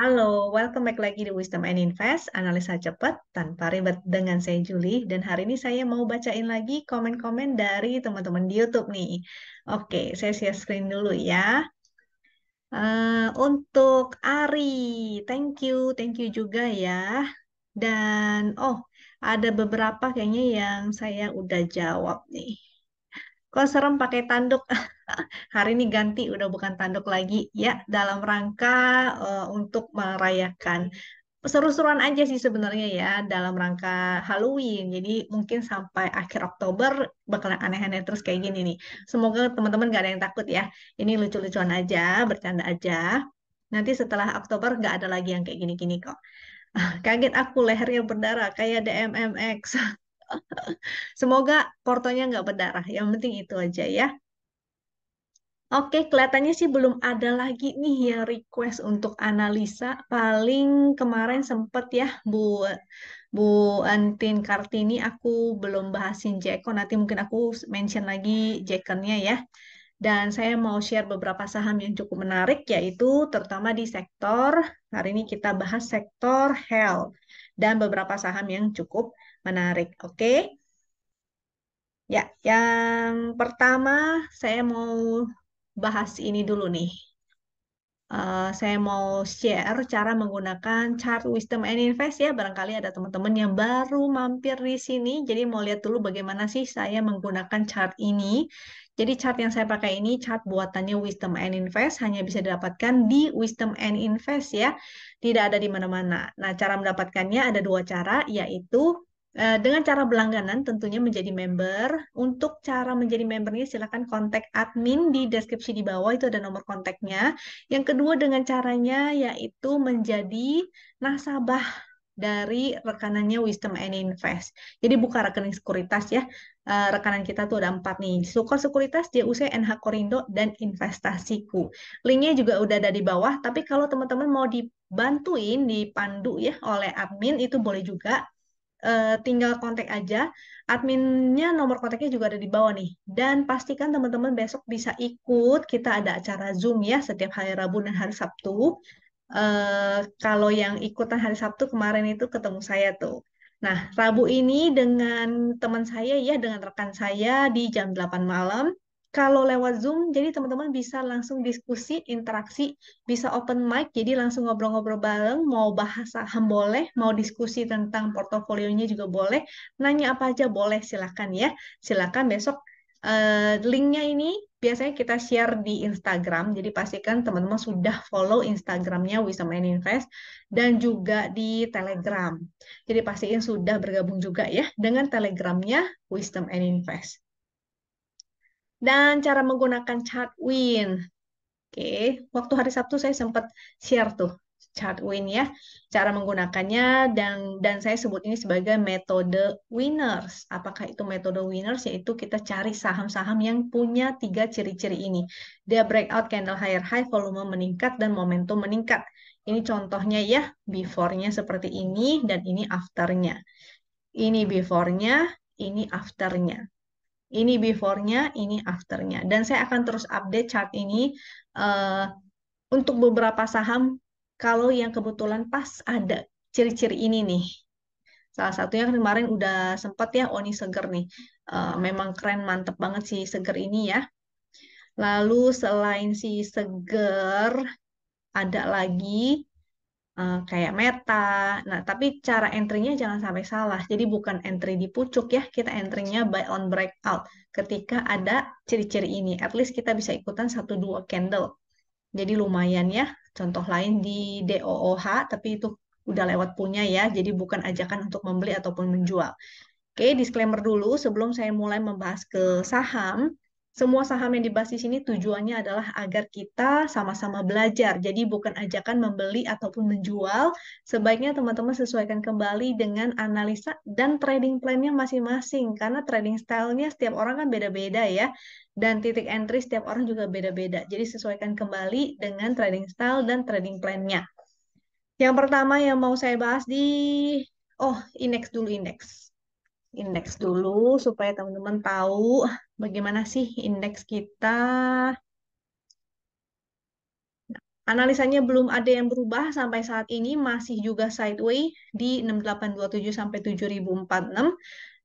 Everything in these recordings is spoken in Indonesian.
Halo, welcome back lagi di Wisdom and Invest, analisa cepat tanpa ribet dengan saya Julie. Dan hari ini saya mau bacain lagi komen-komen dari teman-teman di YouTube nih. Oke, saya share screen dulu ya. Uh, untuk Ari, thank you, thank you juga ya. Dan oh, ada beberapa kayaknya yang saya udah jawab nih. Kok serem pakai tanduk? Hari ini ganti, udah bukan tanduk lagi. Ya, dalam rangka uh, untuk merayakan seru-seruan aja sih sebenarnya ya dalam rangka Halloween. Jadi mungkin sampai akhir Oktober bakalan aneh-aneh terus kayak gini nih. Semoga teman-teman gak ada yang takut ya. Ini lucu-lucuan aja, bercanda aja. Nanti setelah Oktober gak ada lagi yang kayak gini-gini kok. Kaget aku lehernya berdarah kayak DMMX. Semoga portonya nggak berdarah. Yang penting itu aja ya. Oke, kelihatannya sih belum ada lagi nih yang request untuk analisa. Paling kemarin sempet ya, Bu Bu Antin Kartini, aku belum bahasin Jeko. Nanti mungkin aku mention lagi Jekonnya ya. Dan saya mau share beberapa saham yang cukup menarik, yaitu terutama di sektor, hari ini kita bahas sektor health, dan beberapa saham yang cukup menarik. Oke? Ya, yang pertama saya mau bahas ini dulu nih. Uh, saya mau share cara menggunakan chart Wisdom and Invest ya. Barangkali ada teman-teman yang baru mampir di sini. Jadi mau lihat dulu bagaimana sih saya menggunakan chart ini. Jadi chart yang saya pakai ini chart buatannya Wisdom and Invest hanya bisa didapatkan di Wisdom and Invest ya. Tidak ada di mana-mana. Nah, cara mendapatkannya ada dua cara yaitu dengan cara berlangganan tentunya menjadi member. Untuk cara menjadi membernya silakan kontak admin di deskripsi di bawah itu ada nomor kontaknya. Yang kedua dengan caranya yaitu menjadi nasabah dari rekanannya Wisdom and Invest. Jadi buka rekening sekuritas ya. Uh, rekanan kita tuh ada empat nih. Sukor Sekuritas, JUC, NH Korindo, dan Investasiku. Linknya juga udah ada di bawah. Tapi kalau teman-teman mau dibantuin, dipandu ya oleh admin, itu boleh juga uh, tinggal kontak aja. Adminnya nomor kontaknya juga ada di bawah nih. Dan pastikan teman-teman besok bisa ikut. Kita ada acara Zoom ya setiap hari Rabu dan hari Sabtu. Uh, kalau yang ikutan hari Sabtu kemarin itu ketemu saya tuh. Nah, Rabu ini dengan teman saya ya, dengan rekan saya di jam 8 malam kalau lewat Zoom, jadi teman-teman bisa langsung diskusi, interaksi, bisa open mic, jadi langsung ngobrol-ngobrol bareng, mau bahas saham boleh, mau diskusi tentang portofolionya juga boleh, nanya apa aja boleh, silakan ya. Silakan besok uh, linknya ini biasanya kita share di Instagram, jadi pastikan teman-teman sudah follow Instagramnya Wisdom and Invest dan juga di Telegram. Jadi pastiin sudah bergabung juga ya dengan Telegramnya Wisdom and Invest. Dan cara menggunakan chart win. Oke, waktu hari Sabtu saya sempat share tuh chart win ya, cara menggunakannya dan dan saya sebut ini sebagai metode winners. Apakah itu metode winners? Yaitu kita cari saham-saham yang punya tiga ciri-ciri ini. Dia breakout candle higher high, volume meningkat dan momentum meningkat. Ini contohnya ya, before-nya seperti ini dan ini after-nya. Ini before-nya, ini after-nya. Ini before-nya, ini after-nya. Dan saya akan terus update chart ini uh, untuk beberapa saham kalau yang kebetulan pas ada ciri-ciri ini nih. Salah satunya kan kemarin udah sempat ya Oni Seger nih. Uh, memang keren, mantep banget sih Seger ini ya. Lalu selain si Seger, ada lagi uh, kayak meta. Nah, tapi cara entry-nya jangan sampai salah. Jadi bukan entry di pucuk ya, kita entry-nya buy on breakout. Ketika ada ciri-ciri ini, at least kita bisa ikutan satu dua candle. Jadi lumayan ya. Contoh lain di DOOH, tapi itu udah lewat punya ya. Jadi bukan ajakan untuk membeli ataupun menjual. Oke, disclaimer dulu sebelum saya mulai membahas ke saham. Semua saham yang dibahas di sini tujuannya adalah agar kita sama-sama belajar. Jadi bukan ajakan membeli ataupun menjual. Sebaiknya teman-teman sesuaikan kembali dengan analisa dan trading plan-nya masing-masing. Karena trading style-nya setiap orang kan beda-beda ya. Dan titik entry setiap orang juga beda-beda. Jadi sesuaikan kembali dengan trading style dan trading plan-nya. Yang pertama yang mau saya bahas di... Oh, indeks dulu indeks indeks dulu supaya teman-teman tahu bagaimana sih indeks kita. analisanya belum ada yang berubah sampai saat ini masih juga sideways di 6827 sampai 7046.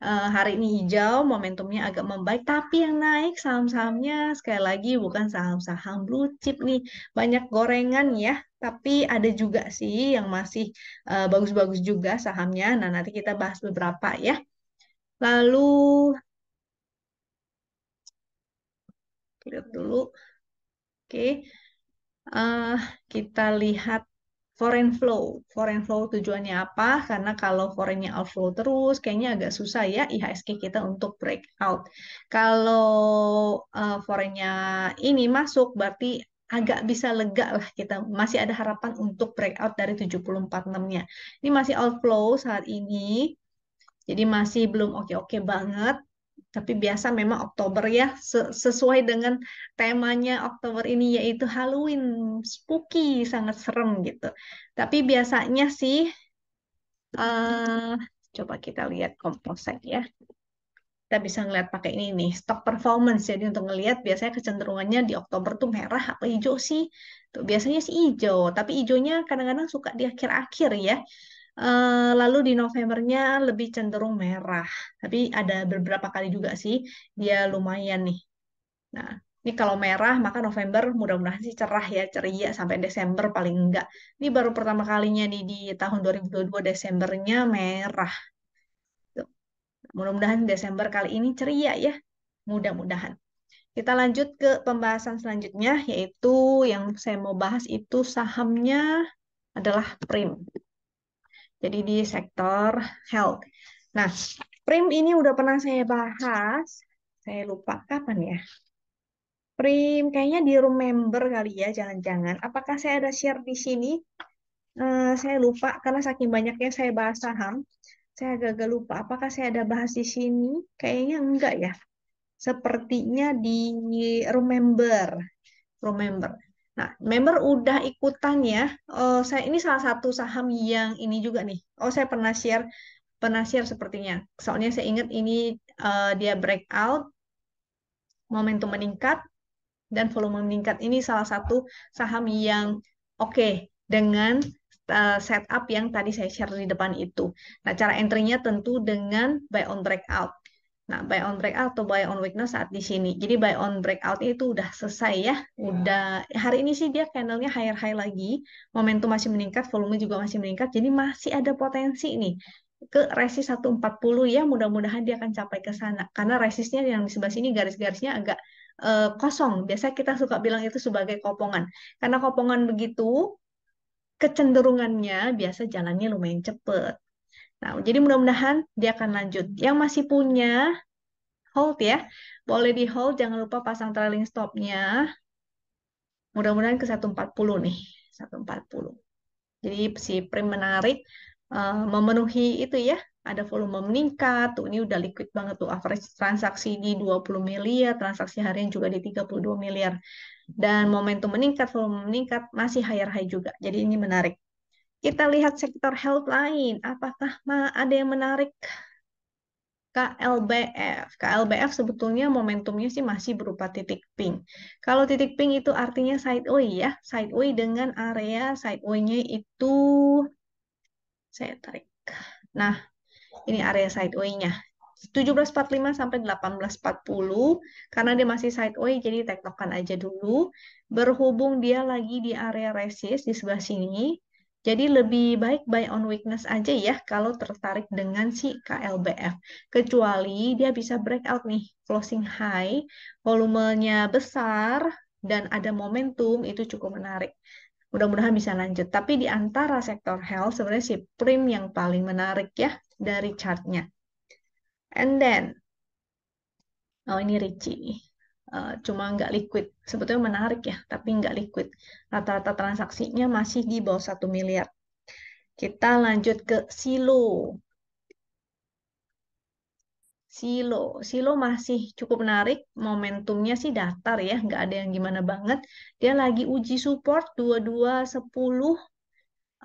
Uh, hari ini hijau, momentumnya agak membaik, tapi yang naik saham-sahamnya sekali lagi bukan saham-saham blue chip nih, banyak gorengan ya, tapi ada juga sih yang masih uh, bagus-bagus uh, juga sahamnya. Nah, nanti kita bahas beberapa ya. Lalu lihat dulu. Oke. Uh, kita lihat foreign flow. Foreign flow tujuannya apa? Karena kalau foreignnya outflow terus, kayaknya agak susah ya IHSG kita untuk breakout. Kalau uh, foreignnya ini masuk, berarti agak bisa lega lah kita. Masih ada harapan untuk breakout dari 74.6-nya. Ini masih outflow saat ini. Jadi masih belum oke-oke banget. Tapi biasa memang Oktober ya sesuai dengan temanya Oktober ini yaitu Halloween, spooky, sangat serem gitu. Tapi biasanya sih uh, coba kita lihat komposit ya. Kita bisa ngeliat pakai ini nih, stock performance. Jadi untuk ngelihat biasanya kecenderungannya di Oktober tuh merah apa hijau sih? Tuh biasanya sih hijau, tapi hijaunya kadang-kadang suka di akhir-akhir ya. Uh, lalu di Novembernya lebih cenderung merah. Tapi ada beberapa kali juga sih dia lumayan nih. Nah, ini kalau merah maka November mudah-mudahan sih cerah ya, ceria sampai Desember paling enggak. Ini baru pertama kalinya nih di tahun 2022 Desembernya merah. Mudah-mudahan Desember kali ini ceria ya. Mudah-mudahan. Kita lanjut ke pembahasan selanjutnya, yaitu yang saya mau bahas itu sahamnya adalah PRIM. Jadi di sektor health. Nah, Prim ini udah pernah saya bahas. Saya lupa kapan ya. Prim kayaknya di room member kali ya, jangan-jangan. Apakah saya ada share di sini? Uh, saya lupa karena saking banyaknya saya bahas saham. Saya agak-agak lupa. Apakah saya ada bahas di sini? Kayaknya enggak ya. Sepertinya di room member. Nah, member udah ikutan ya. Oh, saya ini salah satu saham yang ini juga nih. Oh, saya pernah share pernah share sepertinya. Soalnya saya ingat ini uh, dia breakout, momentum meningkat dan volume meningkat. Ini salah satu saham yang oke okay, dengan uh, setup yang tadi saya share di depan itu. Nah, cara entry-nya tentu dengan buy on breakout. Nah, buy on breakout atau buy on weakness saat di sini. Jadi buy on breakout itu udah selesai ya. Iya. Udah hari ini sih dia candlenya higher high lagi. Momentum masih meningkat, volume juga masih meningkat. Jadi masih ada potensi nih ke resist 140 ya. Mudah-mudahan dia akan capai ke sana. Karena resistnya yang di sebelah sini garis-garisnya agak uh, kosong. Biasa kita suka bilang itu sebagai kopongan. Karena kopongan begitu kecenderungannya biasa jalannya lumayan cepet. Nah, jadi mudah-mudahan dia akan lanjut. Yang masih punya hold ya, boleh di hold, jangan lupa pasang trailing stopnya. Mudah-mudahan ke 140 nih, 140. Jadi si prim menarik, uh, memenuhi itu ya, ada volume meningkat, tuh ini udah liquid banget tuh, average transaksi di 20 miliar, transaksi harian juga di 32 miliar. Dan momentum meningkat, volume meningkat, masih higher high juga. Jadi ini menarik. Kita lihat sektor health lain. Apakah ada yang menarik? KLBF. KLBF sebetulnya momentumnya sih masih berupa titik pink. Kalau titik pink itu artinya sideway ya. Sideway dengan area sideway-nya itu saya tarik. Nah, ini area sideway-nya. 1745 sampai 1840 karena dia masih sideway jadi tektokan aja dulu. Berhubung dia lagi di area resist di sebelah sini, jadi lebih baik buy on weakness aja ya kalau tertarik dengan si KLBF. Kecuali dia bisa breakout nih, closing high, volumenya besar, dan ada momentum, itu cukup menarik. Mudah-mudahan bisa lanjut. Tapi di antara sektor health, sebenarnya si Prim yang paling menarik ya dari chartnya. And then, oh ini Richie. Uh, cuma nggak liquid. Sebetulnya menarik ya, tapi nggak liquid. Rata-rata transaksinya masih di bawah satu miliar. Kita lanjut ke Silo. Silo, Silo masih cukup menarik, momentumnya sih datar ya, nggak ada yang gimana banget. Dia lagi uji support 2210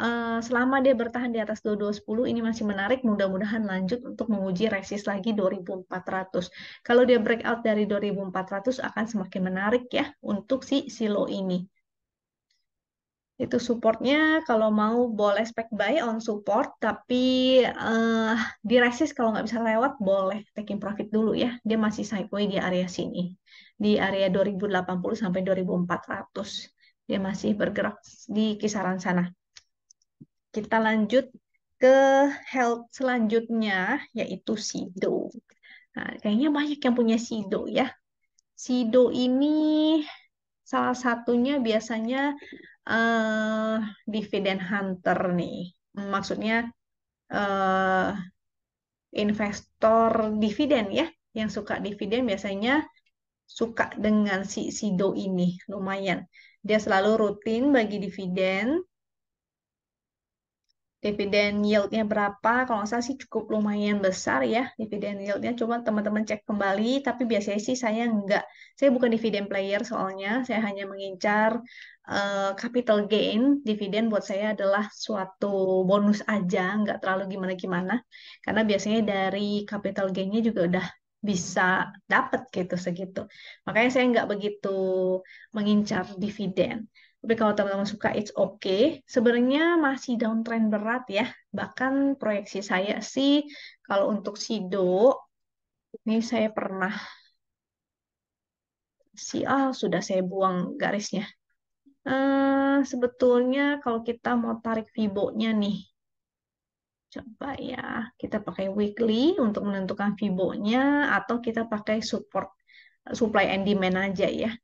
Uh, selama dia bertahan di atas 2210 ini masih menarik, mudah-mudahan lanjut untuk menguji resist lagi 2400. Kalau dia breakout dari 2400 akan semakin menarik ya untuk si silo ini. Itu supportnya kalau mau boleh spek buy on support, tapi uh, di resist kalau nggak bisa lewat boleh taking profit dulu ya. Dia masih sideways di area sini. Di area 2080 sampai 2400. Dia masih bergerak di kisaran sana. Kita lanjut ke health selanjutnya, yaitu SIDO. Nah, kayaknya banyak yang punya SIDO ya. SIDO ini salah satunya biasanya uh, dividen hunter nih. Maksudnya uh, investor dividen ya, yang suka dividen biasanya suka dengan si SIDO ini, lumayan. Dia selalu rutin bagi dividen, dividen yieldnya berapa? Kalau salah sih cukup lumayan besar ya dividen yieldnya. Coba teman-teman cek kembali tapi biasanya sih saya nggak. Saya bukan dividen player soalnya saya hanya mengincar uh, capital gain. Dividen buat saya adalah suatu bonus aja nggak terlalu gimana-gimana. Karena biasanya dari capital gainnya juga udah bisa dapat gitu segitu. Makanya saya nggak begitu mengincar dividen tapi kalau teman-teman suka it's okay. Sebenarnya masih downtrend berat ya. Bahkan proyeksi saya sih kalau untuk Sido ini saya pernah si ah sudah saya buang garisnya. Uh, sebetulnya kalau kita mau tarik Fibo-nya nih, coba ya kita pakai weekly untuk menentukan Fibo-nya atau kita pakai support supply and demand aja ya.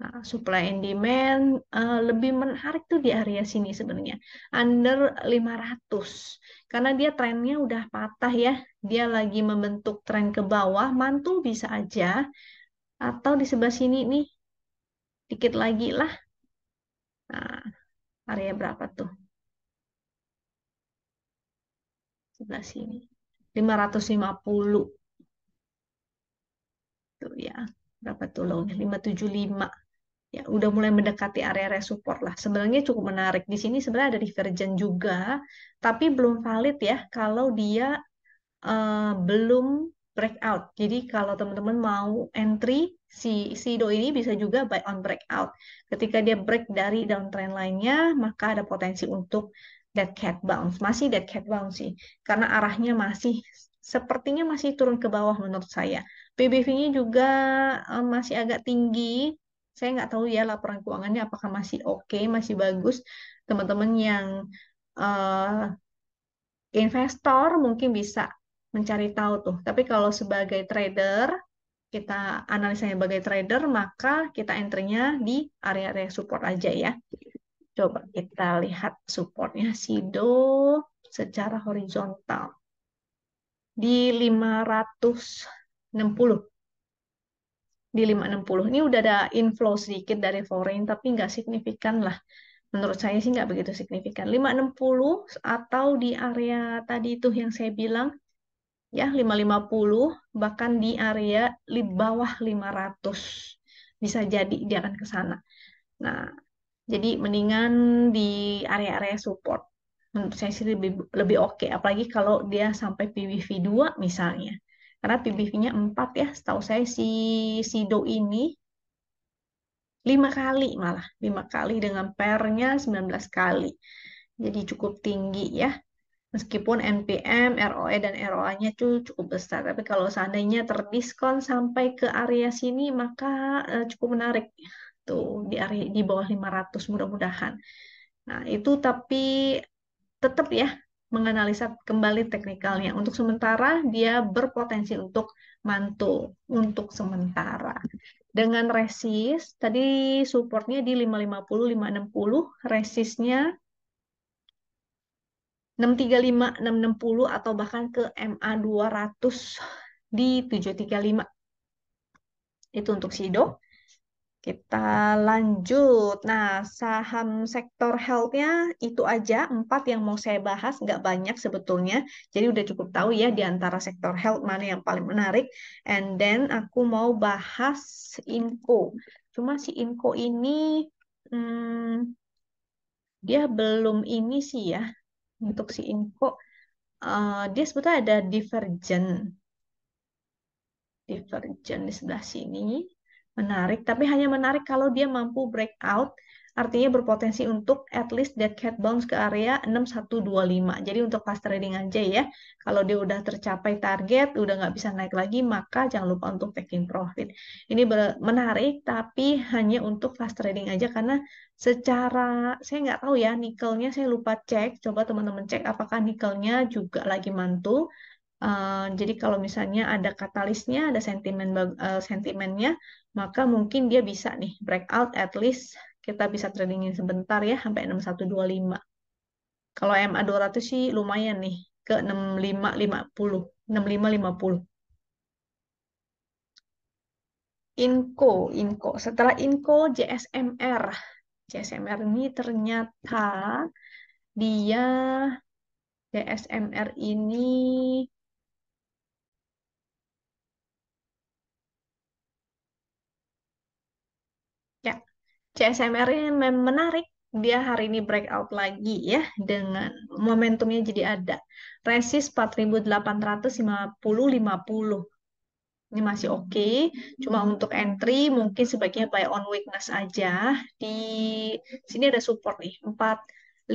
Nah, supply and demand uh, lebih menarik tuh di area sini sebenarnya. Under 500. Karena dia trennya udah patah ya. Dia lagi membentuk tren ke bawah, mantul bisa aja. Atau di sebelah sini nih, dikit lagi lah. Nah, area berapa tuh? Sebelah sini. 550. Tuh ya. Berapa tuh low-nya? 575 ya udah mulai mendekati area-area support lah. Sebenarnya cukup menarik. Di sini sebenarnya ada divergen juga, tapi belum valid ya kalau dia uh, belum breakout. Jadi kalau teman-teman mau entry si SIDO ini bisa juga buy on breakout. Ketika dia break dari downtrend lainnya, maka ada potensi untuk dead cat bounce. Masih dead cat bounce sih, karena arahnya masih sepertinya masih turun ke bawah menurut saya. PBV-nya juga uh, masih agak tinggi, saya nggak tahu ya laporan keuangannya apakah masih oke, masih bagus. Teman-teman yang uh, investor mungkin bisa mencari tahu tuh. Tapi kalau sebagai trader, kita analisanya sebagai trader, maka kita entry-nya di area-area support aja ya. Coba kita lihat supportnya SIDO secara horizontal. Di 560 di 560. Ini udah ada inflow sedikit dari foreign, tapi nggak signifikan lah. Menurut saya sih nggak begitu signifikan. 560 atau di area tadi itu yang saya bilang, ya 550, bahkan di area di bawah 500. Bisa jadi dia akan ke sana. Nah, jadi mendingan di area-area support. Menurut saya sih lebih, lebih oke, okay. apalagi kalau dia sampai PWV 2 misalnya. Karena PBV-nya 4 ya, setahu saya si Sido ini lima kali malah, lima kali dengan pernya 19 kali. Jadi cukup tinggi ya. Meskipun NPM, ROE, dan ROA-nya itu cukup besar. Tapi kalau seandainya terdiskon sampai ke area sini, maka uh, cukup menarik. Tuh, di area di bawah 500 mudah-mudahan. Nah, itu tapi tetap ya, menganalisa kembali teknikalnya. Untuk sementara dia berpotensi untuk mantul untuk sementara. Dengan resist, tadi supportnya di 550, 560, resistnya 635, 660 atau bahkan ke MA 200 di 735. Itu untuk SIDO. Kita lanjut. Nah, saham sektor health-nya itu aja, empat yang mau saya bahas, nggak banyak sebetulnya. Jadi udah cukup tahu ya di antara sektor health mana yang paling menarik. And then aku mau bahas Inco. Cuma si Inco ini, hmm, dia belum ini sih ya. Untuk si Inco, uh, dia sebetulnya ada divergen. Divergen di sebelah sini menarik, tapi hanya menarik kalau dia mampu breakout artinya berpotensi untuk at least dead cat bounce ke area 6125. Jadi untuk fast trading aja ya. Kalau dia udah tercapai target, udah nggak bisa naik lagi, maka jangan lupa untuk taking profit. Ini menarik, tapi hanya untuk fast trading aja karena secara saya nggak tahu ya nikelnya saya lupa cek. Coba teman-teman cek apakah nikelnya juga lagi mantul. Uh, jadi kalau misalnya ada katalisnya, ada sentimen uh, sentimennya, maka mungkin dia bisa nih breakout at least kita bisa tradingin sebentar ya sampai 6125. Kalau MA 200 sih lumayan nih ke 6550, 6550. Inco, Inco. Setelah Inco JSMR. JSMR ini ternyata dia JSMR ini CSMR ini menarik. Dia hari ini breakout lagi ya dengan momentumnya jadi ada. Resist 4850-50. Ini masih oke. Okay. Cuma untuk entry mungkin sebaiknya buy on weakness aja. Di sini ada support nih. 4540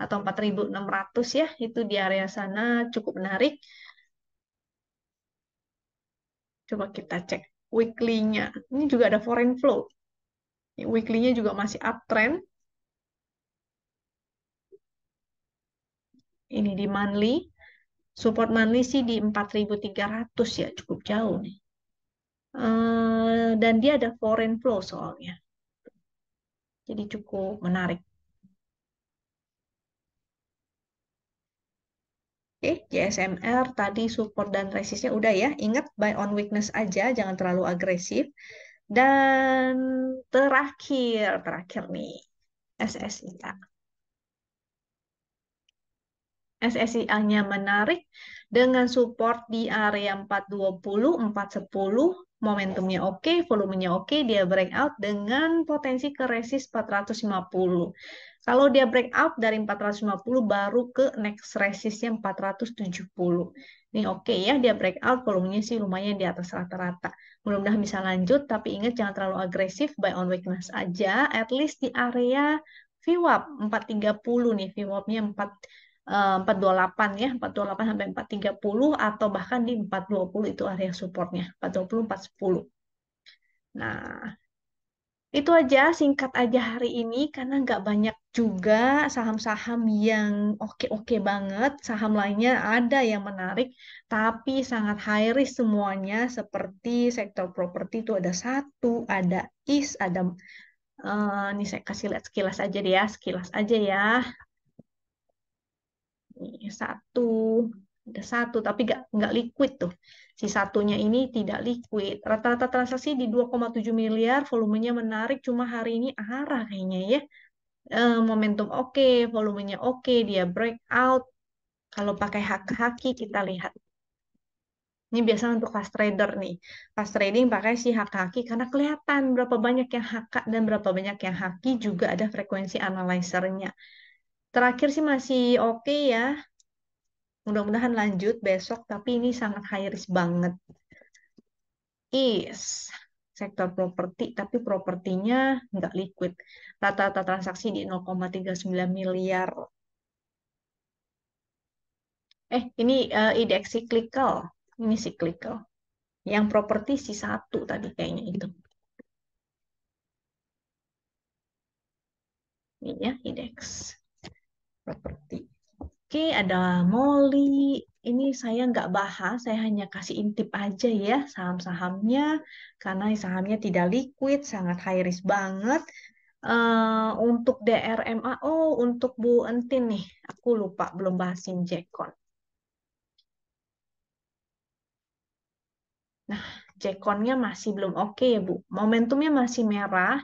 atau 4600 ya. Itu di area sana cukup menarik. Coba kita cek weekly-nya. Ini juga ada foreign flow. Weekly-nya juga masih uptrend. Ini di monthly. Support monthly sih di 4.300 ya, cukup jauh nih. Uh, dan dia ada foreign flow soalnya. Jadi cukup menarik. Oke, JSMR tadi support dan resistnya udah ya. Ingat buy on weakness aja, jangan terlalu agresif. Dan terakhir, terakhir nih, SSIA. SSIA-nya menarik dengan support di area 420, 410, momentumnya oke, volumenya oke, dia breakout dengan potensi ke resist 450. Kalau dia breakout dari 450 baru ke next resistnya 470. Ini oke okay ya, dia breakout, volumenya sih lumayan di atas rata-rata. Mudah-mudahan bisa lanjut, tapi ingat jangan terlalu agresif, buy on weakness aja, at least di area VWAP 430 nih, VWAP-nya 4 428 ya, 428 sampai 430 atau bahkan di 420 itu area supportnya, 420 410. Nah, itu aja, singkat aja hari ini karena nggak banyak juga saham-saham yang oke-oke banget. Saham lainnya ada yang menarik, tapi sangat high risk semuanya seperti sektor properti itu ada satu, ada IS, ada uh, ini saya kasih lihat sekilas aja deh ya, sekilas aja ya. Ini satu, ada satu tapi nggak nggak liquid tuh si satunya ini tidak liquid rata-rata transaksi di 2,7 miliar volumenya menarik cuma hari ini arah kayaknya ya e, momentum oke okay, volumenya oke okay, dia breakout kalau pakai haki kita lihat ini biasa untuk fast trader nih. Fast trading pakai si haki karena kelihatan berapa banyak yang haka dan berapa banyak yang haki juga ada frekuensi analyzernya. Terakhir sih masih oke okay ya. Mudah-mudahan lanjut besok, tapi ini sangat high risk banget. Is sektor properti, tapi propertinya nggak liquid. Rata-rata transaksi di 0,39 miliar. Eh, ini uh, indeks cyclical. Ini cyclical. Yang properti si satu tadi kayaknya itu. Ini ya, indeks properti. Oke, ada Molly. Ini saya nggak bahas, saya hanya kasih intip aja ya saham-sahamnya, karena sahamnya tidak liquid, sangat high risk banget. Uh, untuk DRMA, oh untuk Bu Entin nih, aku lupa belum bahasin Jekon. Nah, Jekonnya masih belum oke okay ya Bu. Momentumnya masih merah,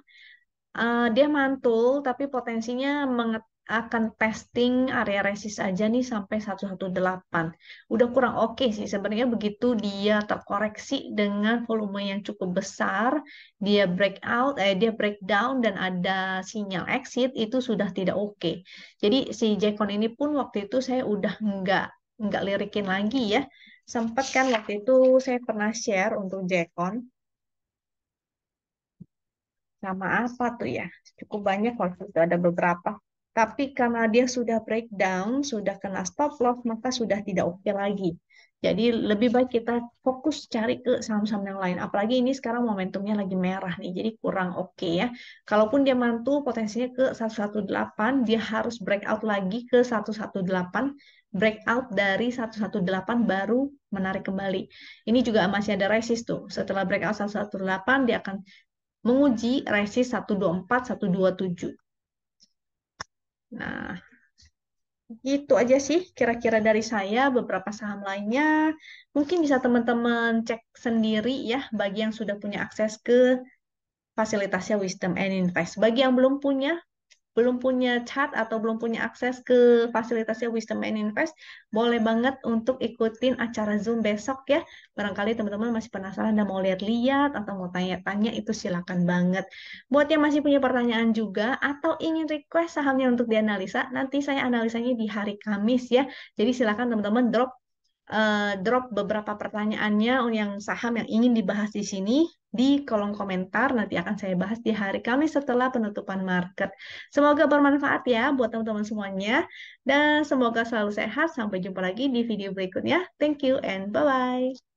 uh, dia mantul, tapi potensinya menget akan testing area resist aja nih sampai 118. Udah kurang oke okay sih sebenarnya begitu dia terkoreksi dengan volume yang cukup besar, dia breakout, eh dia breakdown dan ada sinyal exit itu sudah tidak oke. Okay. Jadi si Jekon ini pun waktu itu saya udah nggak nggak lirikin lagi ya. Sempat kan waktu itu saya pernah share untuk Jekon Sama apa tuh ya? Cukup banyak waktu itu ada beberapa. Tapi karena dia sudah breakdown, sudah kena stop loss, maka sudah tidak oke lagi. Jadi lebih baik kita fokus cari ke saham-saham yang lain. Apalagi ini sekarang momentumnya lagi merah nih, jadi kurang oke ya. Kalaupun dia mantu potensinya ke 118, dia harus breakout lagi ke 118, breakout dari 118 baru menarik kembali. Ini juga masih ada resist tuh. Setelah breakout 118, dia akan menguji resist 124, 127. Nah, gitu aja sih kira-kira dari saya beberapa saham lainnya. Mungkin bisa teman-teman cek sendiri ya bagi yang sudah punya akses ke fasilitasnya Wisdom and Invest. Bagi yang belum punya, belum punya chat atau belum punya akses ke fasilitasnya Wisdom and Invest, boleh banget untuk ikutin acara Zoom besok ya. Barangkali teman-teman masih penasaran dan mau lihat-lihat atau mau tanya-tanya itu silakan banget. Buat yang masih punya pertanyaan juga atau ingin request sahamnya untuk dianalisa, nanti saya analisanya di hari Kamis ya. Jadi silakan teman-teman drop uh, drop beberapa pertanyaannya yang saham yang ingin dibahas di sini di kolom komentar. Nanti akan saya bahas di hari Kamis setelah penutupan market. Semoga bermanfaat ya buat teman-teman semuanya. Dan semoga selalu sehat. Sampai jumpa lagi di video berikutnya. Thank you and bye-bye.